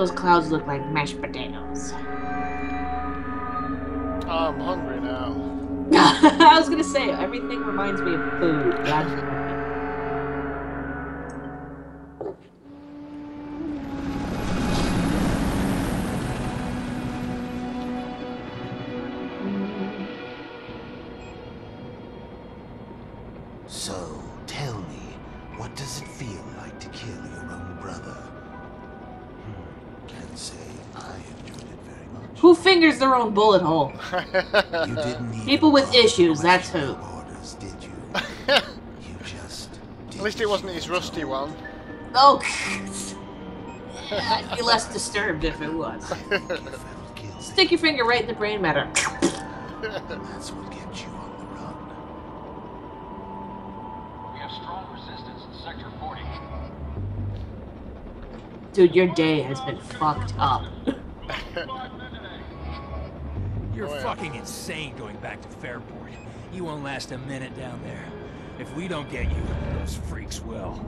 those clouds look like mashed potatoes. I'm hungry now. I was gonna say everything reminds me of food. Their own bullet hole? You didn't People with issues, that's questioning who. Orders, did you? you just. At least it wasn't his rusty one. Oh, yeah, I'd be less disturbed if it was. You felt guilty. Stick your finger right in the brain matter. That's what kept you on the run. We have strong resistance in Sector 40. Dude, your day has been fucked up. You're Oh, yeah. fucking insane going back to Fairport. You won't last a minute down there. If we don't get you, those freaks will.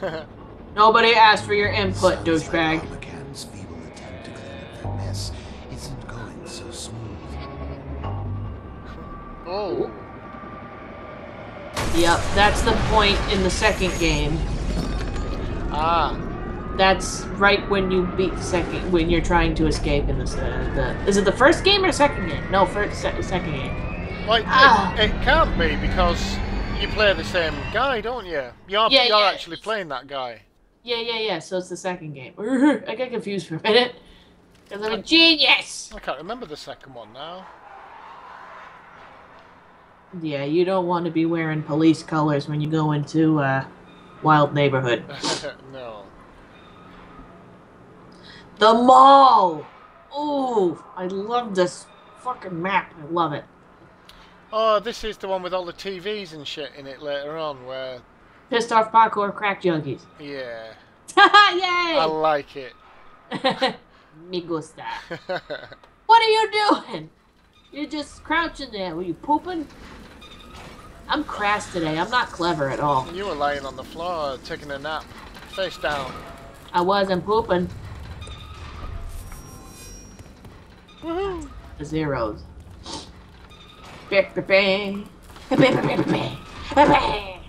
Nobody asked for your input, Sounds like douchebag. Armacham's feeble attempt to clean up their mess isn't going so smooth. Oh. Yep, that's the point in the second game. Ah. That's right when you beat the second, when you're trying to escape in this. Uh, the is it the first game or second game? No, first se- second game. Like, Ah. it, it can't be because you play the same guy, don't you? You're, Yeah, you're yeah. actually playing that guy. Yeah, yeah, yeah. So it's the second game. I got confused for a minute. Cause I'm a genius. I can't remember the second one now. Yeah, you don't want to be wearing police colors when you go into a wild neighborhood. no. The mall. Ooh, I love this fucking map. I love it. Oh, this is the one with all the TVs and shit in it later on where, Pissed off parkour crack junkies. yeah, Yay! I like it. Me gusta. What are you doing? You're just crouching there. Were you pooping? I'm crass today. I'm not clever at all. you were lying on the floor taking a nap, face down. I wasn't pooping. Woohoo! The zeros. Bang, bang, bang. Bang, bang, bang, bang, bang, bang.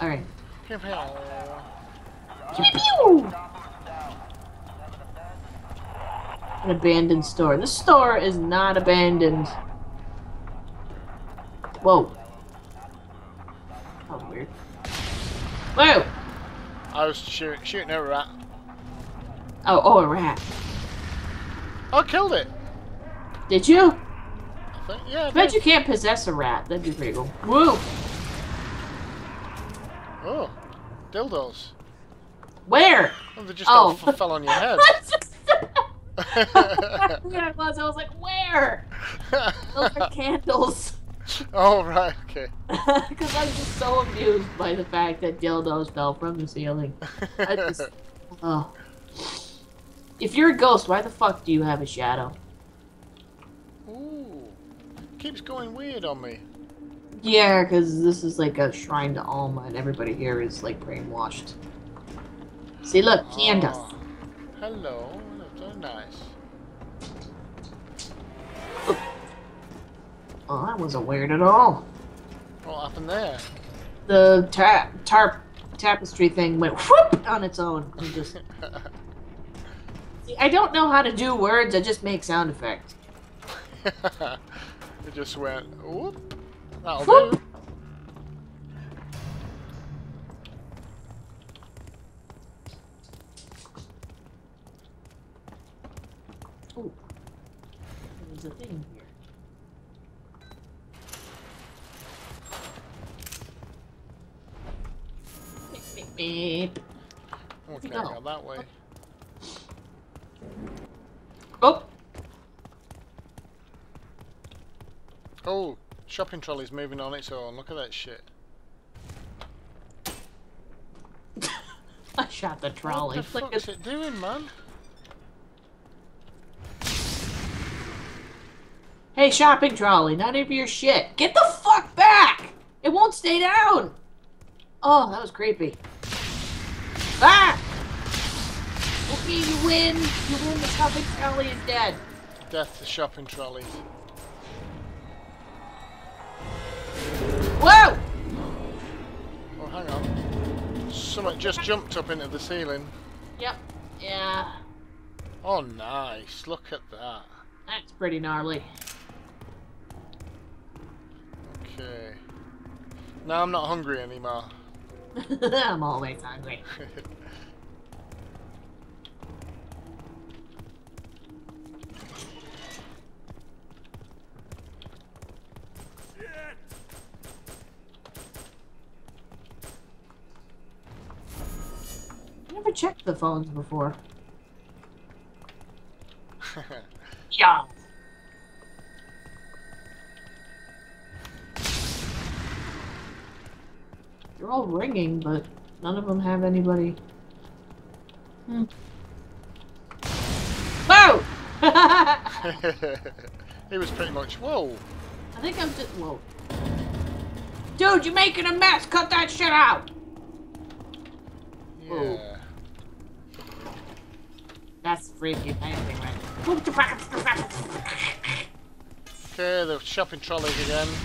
All right. Pew, pew. Pew, pew. An abandoned store. This store is not abandoned. Whoa. That was weird. Whoa! I was shoot, shooting a rat. Oh, oh, a rat. I killed it. Did you? I yeah, I bet you can't possess a rat. That'd be pretty cool. Woo! Oh, dildos. Where? Oh, they just Oh. all f- fell on your head. yeah, it was. I was like, where? Those are candles. oh, right, okay. Because I'm just so amused by the fact that dildos fell from the ceiling. I just, oh. If you're a ghost, why the fuck do you have a shadow? Ooh. Keeps going weird on me. Yeah, because this is like a shrine to Alma, and everybody here is like brainwashed. See, look, ah, Candace. Oh, hello. That's very nice. Oh, that wasn't weird at all. What happened there? The ta- tarp tapestry thing went whoop on its own. And just, See, I don't know how to do words. I just make sound effects. it just went, whoop. That'll Whoop. do. Ooh, there's a thing here. Beep, beep, beep. Oh, can't No. go that way. Oh, Oh, shopping trolley's moving on its own. Look at that shit. I shot the trolley. What the fuck's at it doing, man? Hey, shopping trolley, none of your shit. Get the fuck back! It won't stay down! Oh, that was creepy. Ah! Okay, you win. You win. The shopping trolley is dead. Death to shopping trolleys. Whoa! Oh, hang on. Something just jumped up into the ceiling. Yep. Yeah. Oh, nice. Look at that. That's pretty gnarly. Okay. Now I'm not hungry anymore. I'm always hungry. checked the phones before. Yeah. They're all ringing, but none of them have anybody. Hmm. Whoa! I he was pretty much, whoa. I think I'm just. Whoa. Dude, you're making a mess! Cut that shit out! Yeah. That's freaky. I didn't right. Okay, the shopping trolleys again. Oh.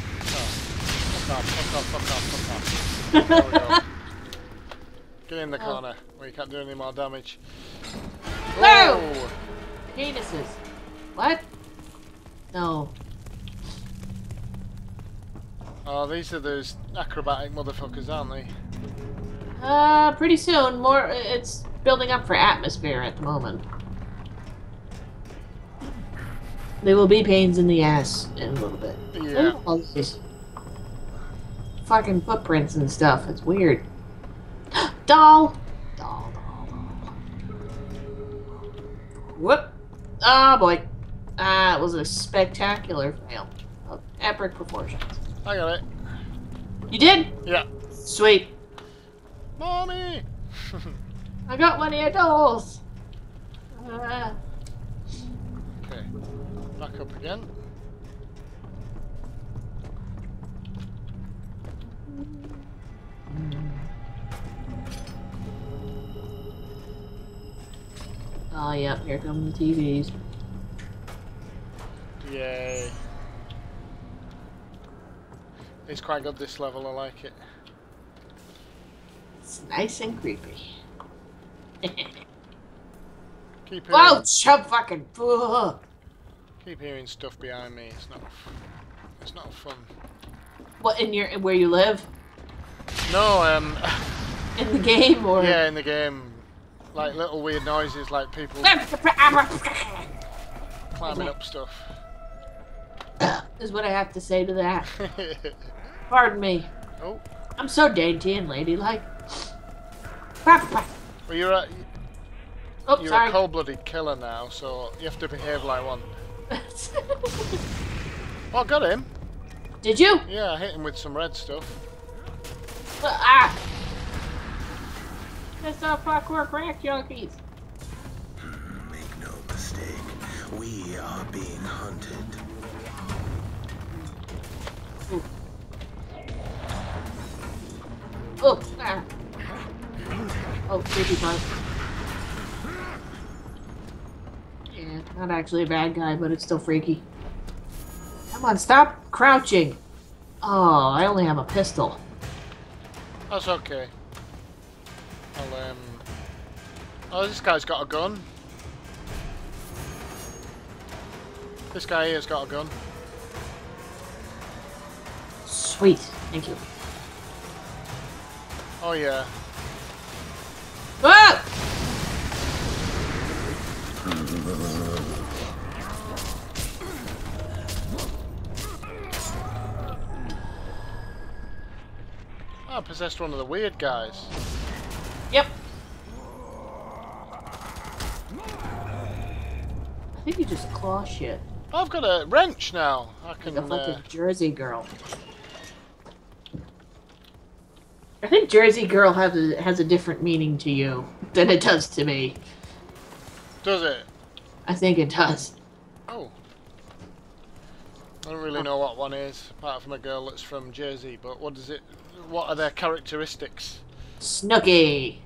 Fuck off, fuck off, fuck off, fuck off. There we go. Get in the Oh. corner where you can't do any more damage. Whoa! Whoa! Penises. What? No. Oh, these are those acrobatic motherfuckers, aren't they? Uh, pretty soon. More. It's building up for atmosphere at the moment. There will be pains in the ass in a little bit. Yeah. All these fucking footprints and stuff. It's weird. Doll. Doll. Doll. Doll. Whoop. Oh boy. Ah, it was a spectacular fail of epic proportions. I got it. You did? Yeah. Sweet. Mommy! I got one of your dolls. Uh. Back up again. oh, yeah, here come the TVs. Yay. It's quite good this level, I like it. It's nice and creepy. Keep Whoa, chub fucking. Ugh. Keep hearing stuff behind me. It's not. It's not fun. What in your where you live No, um, in the game or? yeah, in the game, like little weird noises, like people climbing up stuff. is what I have to say to that. Pardon me. oh, I'm so dainty and ladylike. well, you're a Oh, you're a cold-blooded killer now, so you have to behave like one. Oh, I got him. Did you? Yeah, I hit him with some red stuff. Ah! That's not parkour crack junkies. Make no mistake, we are being hunted. Oh, ah. Oh, creepy part. Yeah, not actually a bad guy, but it's still freaky. Come on, stop crouching. Oh, I only have a pistol. That's okay. I'll um. Oh, this guy's got a gun. This guy here's got a gun. Sweet, thank you. Oh yeah. Possessed one of the weird guys. Yep. I think you just claw shit I've got a wrench now. I like can. a fucking Uh, Jersey girl. I think Jersey girl has a, has a different meaning to you than it does to me. does it? I think it does. Oh. I don't really know what one is, apart from a girl that's from Jersey. But what does it? What are their characteristics? Snooki.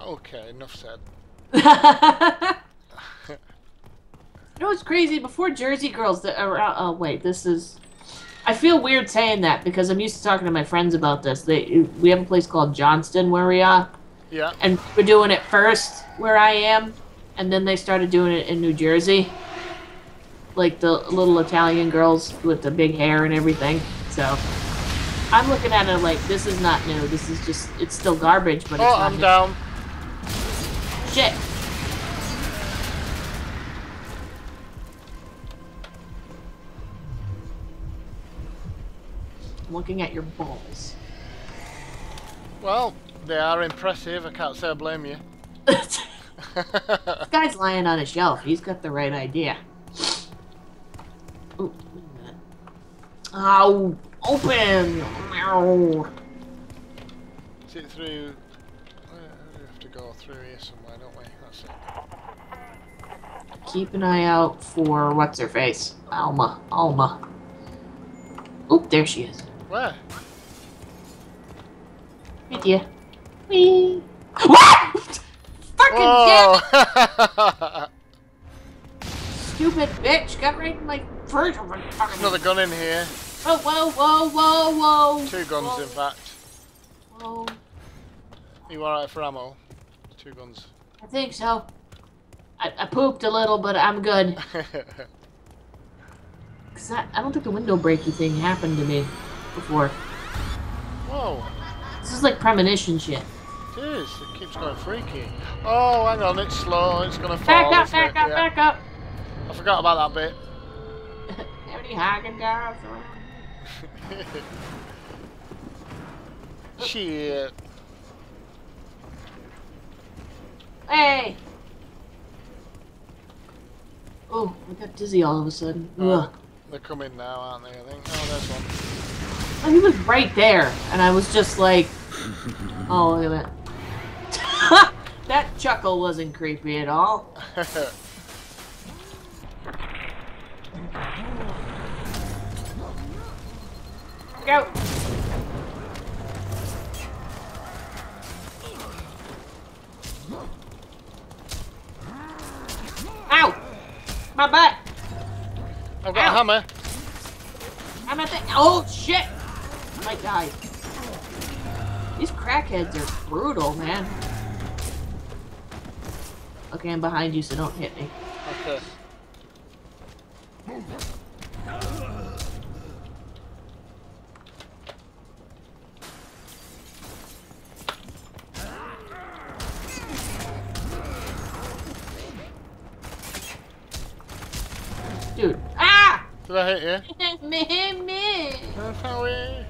Okay, enough said. you know what's crazy? Before Jersey Girls, the, uh, oh wait, this is. I feel weird saying that because I'm used to talking to my friends about this. They we have a place called Johnston where we are, Yeah. and we're doing it first where I am, and then they started doing it in New Jersey. Like the little Italian girls with the big hair and everything. So I'm looking at it like this is not new. This is just it's still garbage, but it's Oh, not I'm new. down. Shit. I'm looking at your balls. Well, they are impressive. I can't say I blame you. this guy's lying on a shelf. He's got the right idea. Ooh, wait a minute. Oh, open! Ow. Is it through? We have to go through here somewhere, don't we? That's it. Keep an eye out for what's her face. Alma. Alma. Oop, there she is. Where? Right here. Whee! What? Fucking damn stupid bitch! Got right in my first. Another gun in here. Oh, whoa, whoa, whoa, whoa! Two guns, whoa, in fact. Whoa. You alright for ammo? Two guns. I think so. I, I pooped a little, but I'm good. Cause I, I don't think the window breaky thing happened to me before. Whoa! This is like premonition shit. It is. It keeps going freaky. Oh, hang on. It's slow. It's gonna fall. Back up, back it? up, Yeah. back up! I forgot about that bit. Any Haagen-Dazs around? Shit. Hey! Oh, I got dizzy all of a sudden. Ugh. They're coming now, aren't they? I think. Oh, there's one. Oh, he was right there, and I was just like, oh, look at that. that chuckle wasn't creepy at all. Go! Ow! My butt! I've got Ow. a hammer. I'm at the. Oh shit! I might die. These crackheads are brutal, man. Okay, I'm behind you, so don't hit me. Okay. Dude. Ah! Did I hit you? me, me. Howie.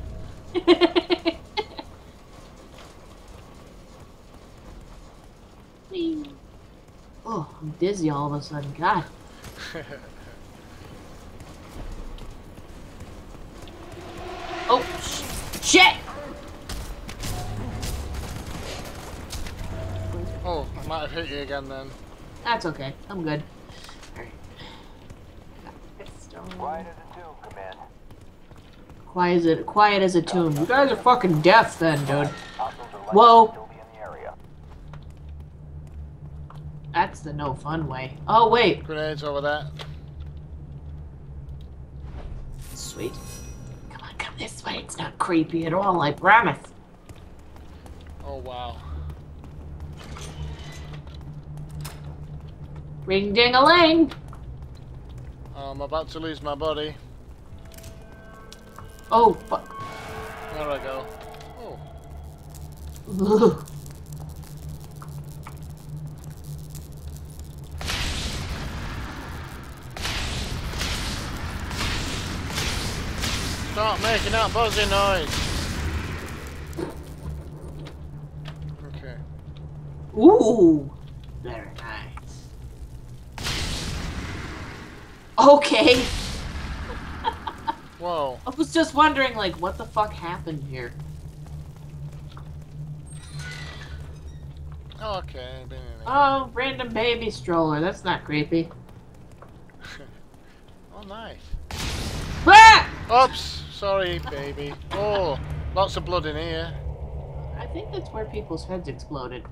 Whee. oh, I'm dizzy all of a sudden. God. Oh, sh- shit! Oh, I might have hit you again then. That's okay. I'm good. Alright. Quiet as a tomb, Command. Quiet as a quiet as a tune. You guys are fucking deaf then, dude. Hostiles are likely Whoa. to still be in the area. That's the no fun way. Oh wait. Grenades over there. Sweet. Come on, come this way. It's not creepy at all, I promise. Oh wow. Ring ding a ling. I'm about to lose my body. Oh fuck. There I go. Oh. Ugh. Stop making that buzzing noise. Okay. Ooh. Very nice. Okay. Whoa. I was just wondering, like, what the fuck happened here? Okay. Been in it. Oh, random baby stroller. That's not creepy. Oh, nice. Ah! Oops. Sorry, baby. Oh, lots of blood in here. I think that's where people's heads exploded.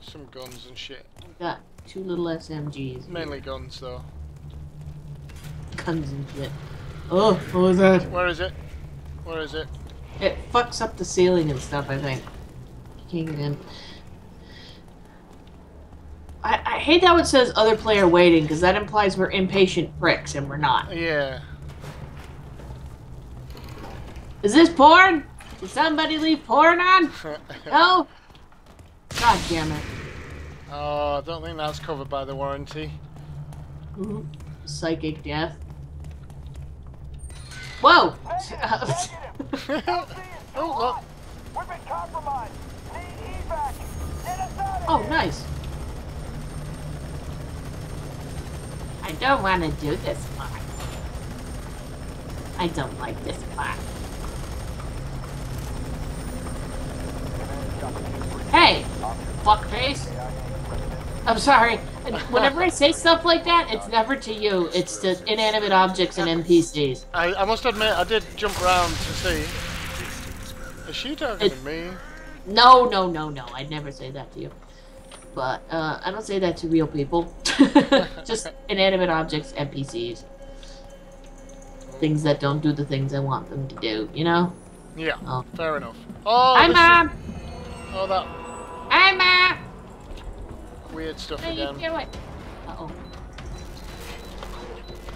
some guns and shit. We got two little SMGs. Mainly guns though. Guns and shit. Oh, what was that? Where is it? Where is it? It fucks up the ceiling and stuff, I think. You can't get in. I, I hate how it says other player waiting, because that implies we're impatient pricks, and we're not. Yeah. Is this porn? Did somebody leave porn on? No? God damn it. oh, I don't think that's covered by the warranty. Psychic death. Whoa! oh, look. We've been compromised. Need evac. Get us out of oh, here. nice. I don't want to do this part. I don't like this part. Hey, fuckface. I'm sorry. Whenever I say stuff like that, it's never to you. It's to inanimate objects and NPCs. I, I must admit, I did jump around to see. Is she talking It- to me? No, no, no, no. I'd never say that to you. But uh, I don't say that to real people. Just inanimate objects, NPCs. Things that don't do the things I want them to do, you know? Yeah, Oh. fair enough. Oh, Hi, this is- Mom! oh, that Hi, Mom! weird stuff Hey, again. get away. Uh-oh.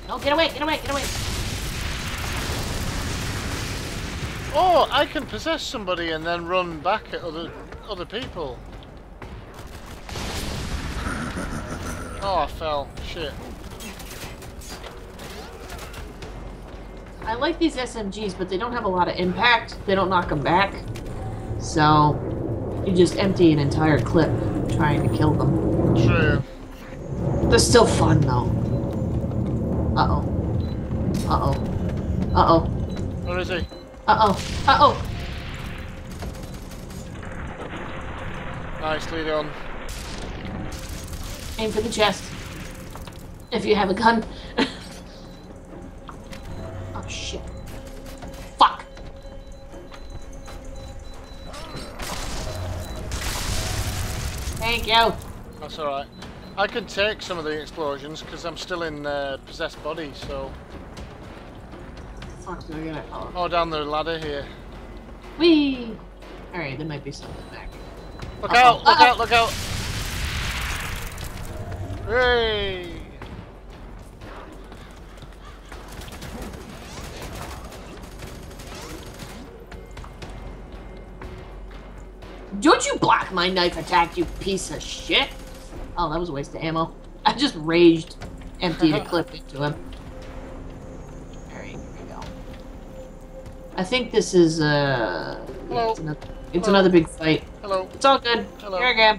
No, get away, get away, get away. Oh, I can possess somebody and then run back at other other people. Oh, I fell. Shit. I like these SMGs, but they don't have a lot of impact. They don't knock them back. So, you just empty an entire clip trying to kill them. True. They're still fun, though. Uh-oh. Uh-oh. Uh-oh. Where is he? Uh-oh. Uh-oh. Nicely done. Aim for the chest. If you have a gun. oh, shit. Fuck. Thank you. That's alright. I can take some of the explosions because I'm still in uh, possessed body, so... Fuck, do I gotta... Oh. Oh, down the ladder here. Whee! Alright, there might be something back. Look Uh-oh. out! Look Uh-oh. out! Look out! Hey! Don't you block my knife attack, you piece of shit! Oh, that was a waste of ammo. I just raged, emptied a clip into him. Alright, here we go. I think this is, uh... Hello. it's another, it's Hello. another big fight. Hello. It's all good. Hello. Here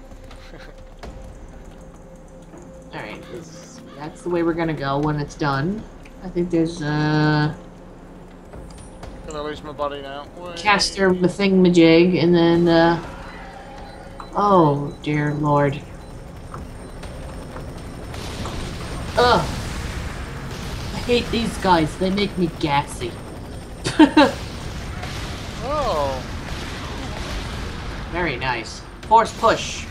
again. Alright, this- that's the way we're gonna go when it's done. I think there's, uh... Gonna lose my body now. Whey. caster thingamajig, and then, uh... Oh, dear lord. Ugh. I hate these guys. They make me gassy. Oh! Very nice. Force push.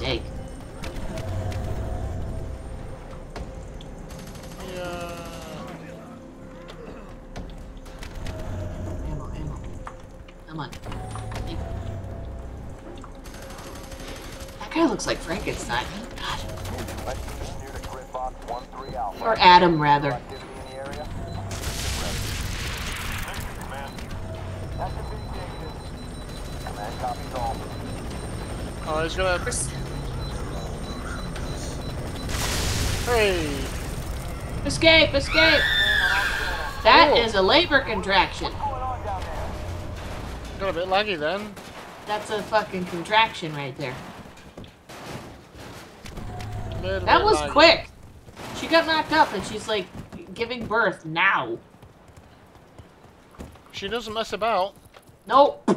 Sake. Yeah. Ammo, ammo. Come on. That guy looks like Frankenstein. God. Let's move near the grid box 1-3 Alpha. Or Adam, rather. Activity in the area. Command. That's a big negative. Command copies all. Oh, he's gonna. Hey! Escape, escape! That Oh. is a labor contraction. What's going on down there? Got a bit laggy then. That's a fucking contraction right there. Little That was like- quick. She got knocked up and she's like giving birth now. She doesn't mess about. Nope.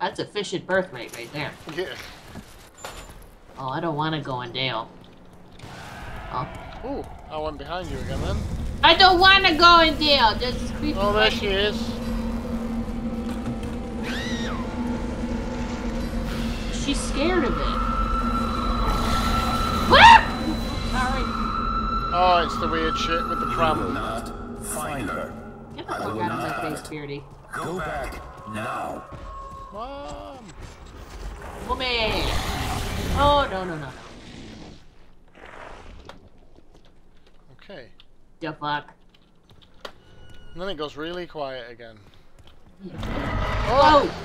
That's efficient birth rate right there. Yeah. Oh, I don't want to go in Dale. Oh. Ooh, I went behind you again then. I don't want to go in there. There's this creepy Oh, there right she is. She's scared of it. Sorry. Oh, it's the weird shit with the problem. will not find her. Get the I fuck will out of not my have face, it. Beardy. Go back now. Mom. Woman. Oh, no, no, no, no. Okay. The fuck. And then it goes really quiet again. Whoa!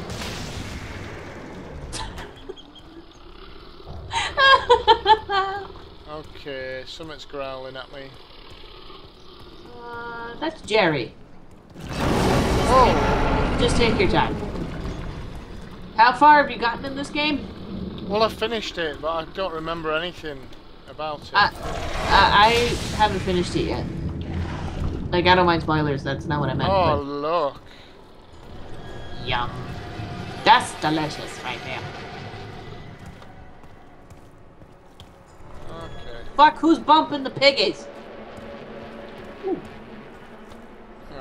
Okay, something's growling at me. uh, that's Jerry. Oh! Just take your time. How far have you gotten in this game? Well, I finished it, but I don't remember anything about it. I, I, I haven't finished it yet. Like, I don't mind spoilers, that's not what I meant. oh, look. yum. That's delicious right there. Okay. Fuck, who's bumping the piggies? Hang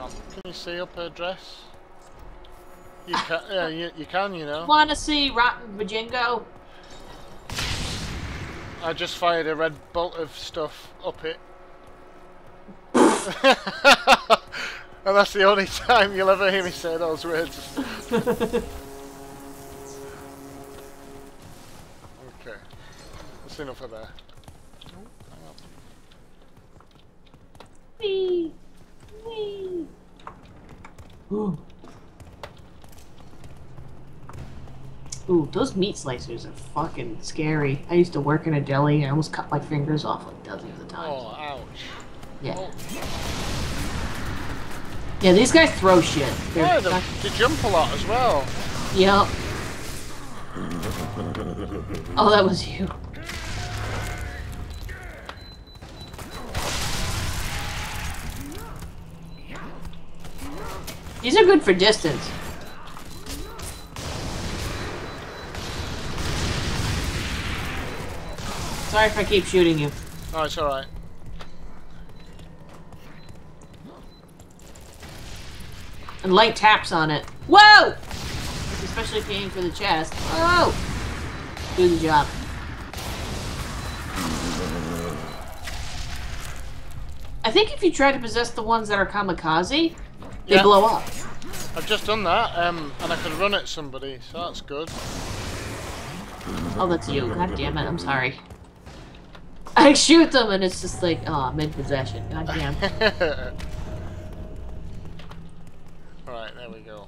on. Can you see up her dress? You can, yeah, you, you can, you know. Wanna see Rotten Vajingo? I just fired a red bolt of stuff up it. and that's the only time you'll ever hear me say those words. Okay. That's enough of that. Hang on. Wee. Wee. Ooh. Ooh, those meat slicers are fucking scary. I used to work in a deli. And I almost cut my fingers off like dozens of times. Oh, ouch. Yeah. Yeah, these guys throw shit. They're yeah, they, they jump a lot as well. Yep. Oh, that was you. These are good for distance. Sorry if I keep shooting you. Oh, it's alright. And light taps on it. Whoa! Especially if you aim for the chest. Whoa! Do the job. I think if you try to possess the ones that are kamikaze, they Yeah. blow up. I've just done that, um, and I could run at somebody, so that's good. Oh, that's you. God damn it, I'm sorry. I shoot them and it's just like, oh, I'm in possession. God damn. There we go.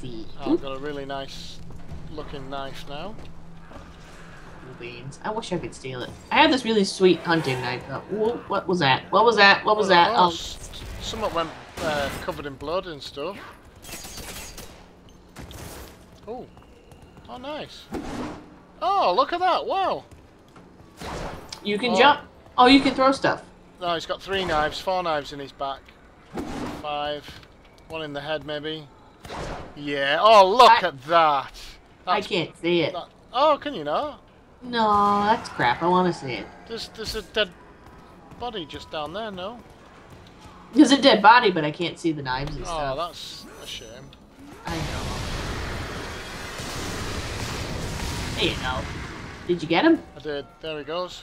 See. Oh, I've got a really nice looking knife now. beans. I wish I could steal it. I have this really sweet hunting knife. Whoa, what was that? What was that? What was that? Oh, Oh, Somewhat went uh, covered in blood and stuff. Oh. Oh, nice. Oh, look at that. Wow. you can oh. jump. Oh, you can throw stuff. No, he's got three knives, four knives in his back. Five. One in the head, maybe. Yeah. Oh, look I- at that. I can't see it. that- Oh, can you not? No, that's crap. I want to see it. There's, there's a dead body just down there, no? There's a dead body, but I can't see the knives and Oh, stuff. that's a shame. I know. There you go. Did you get him? I did. There he goes.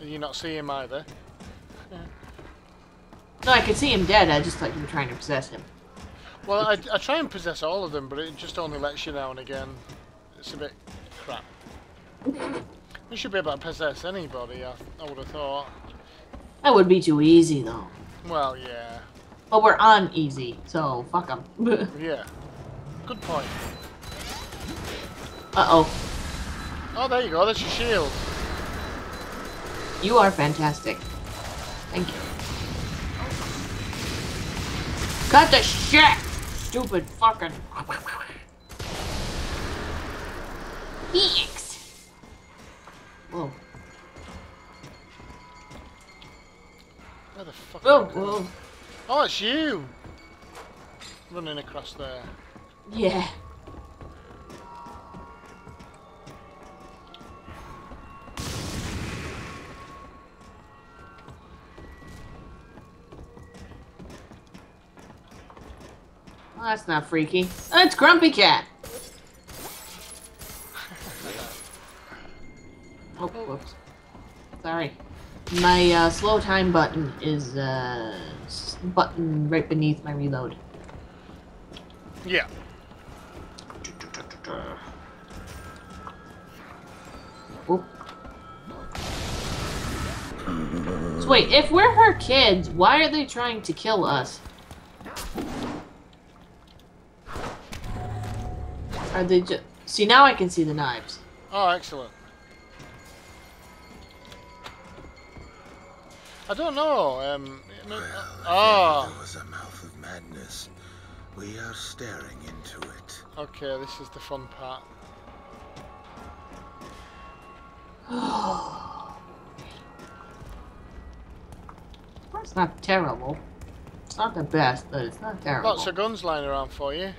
And you not see him either. No, I could see him dead. I just thought you were trying to possess him. Well, I, I try and possess all of them, but it just only lets you now and again. It's a bit crap. You should be able to possess anybody, I, I would have thought. That would be too easy, though. Well, yeah. But we're on easy, so fuck them. Yeah. Good point. Uh-oh. Oh, there you go. That's your shield. You are fantastic. Thank you. Cut the shit! Stupid fucking... Beaks! Whoa. Where the fuck whoa. Oh, it's you! Running across there. Yeah. That's not freaky. That's Grumpy Cat. Oh, whoops. Sorry. My uh, slow time button is uh, button right beneath my reload. Yeah. Oop. So wait, if we're her kids, why are they trying to kill us? Are they just... See, now I can see the knives. Oh, excellent. I don't know. Um, I mean, uh, oh, There was a mouth of madness. We are staring into it. okay. This is the fun part. It's not terrible. It's not the best, but it's not terrible. Lots of guns lying around for you.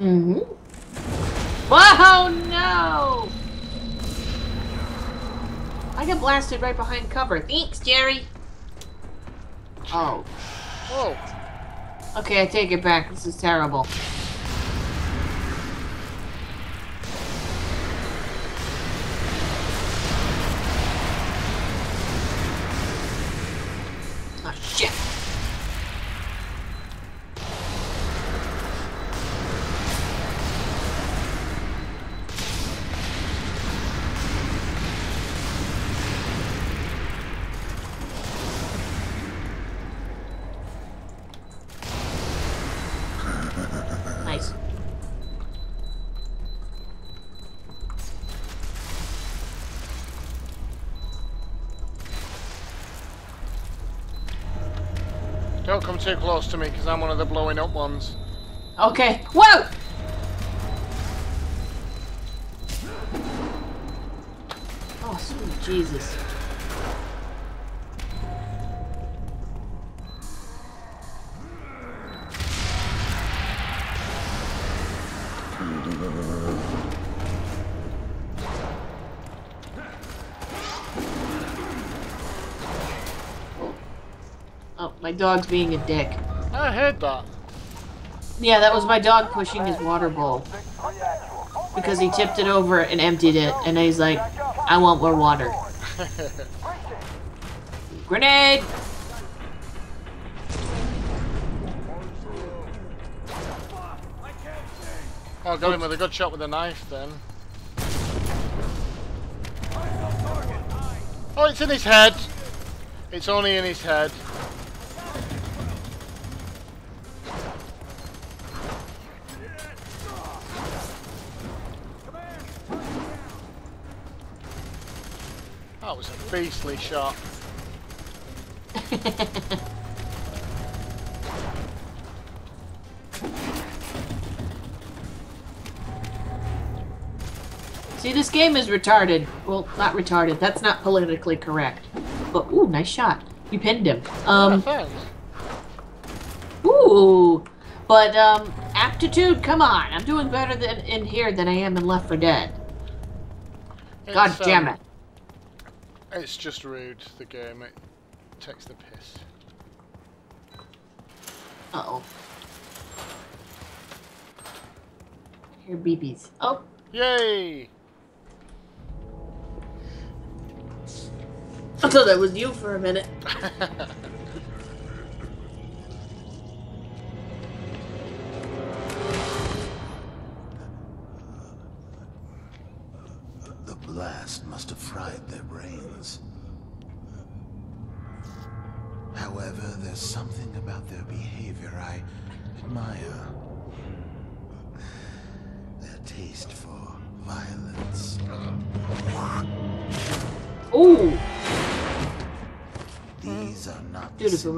Mm-hmm. Whoa, no! I got blasted right behind cover. Thanks, Jerry. Oh. Oh, Okay, I take it back. This is terrible. Don't come too close to me because I'm one of the blowing up ones. Okay. Whoa! Oh, sweet Jesus. Dog's being a dick. I heard that. Yeah, that was my dog pushing his water bowl. Because he tipped it over and emptied it, and he's like, I want more water. Grenade! Oh, got him with a good shot with a knife then. Oh, it's in his head. It's only in his head. That was a beastly shot. See, this game is retarded. Well, not retarded. That's not politically correct. But, ooh, nice shot. You pinned him. Um, ooh. But, um, aptitude, come on. I'm doing better than in here than I am in Left 4 Dead. God It's, damn um, it. It's just rude, the game. It takes the piss. Uh-oh. Hear beepies. Oh, Yay! I thought that was you for a minute.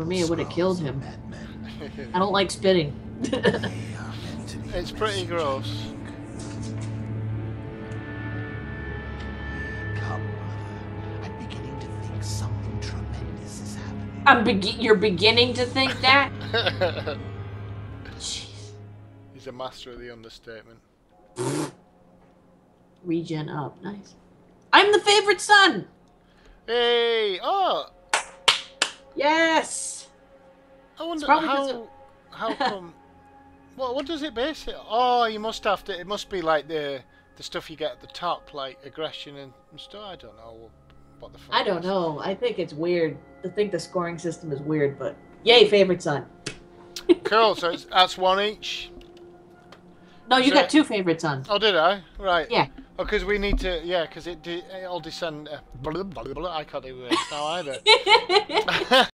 me, it would have killed him. I don't like spitting. it's pretty gross. I'm be- you're beginning to think that? Jeez. He's a master of the understatement. Regen up. Nice. I'm the favorite son! Hey! Oh! Yes! I wonder how. How come? what what does it base it? Oh, you must have to. It must be like the the stuff you get at the top, like aggression and, and stuff. I don't know what the. Fuck I don't is. know. I think it's weird. I think the scoring system is weird, but yay, favorite son. Cool. So it's, that's one each. No, you So- got two favorite sons. Oh, did I? Right. Yeah. Oh, because we need to. Yeah, because it, it all descend. Uh, blah, blah, blah, I can't do words now either.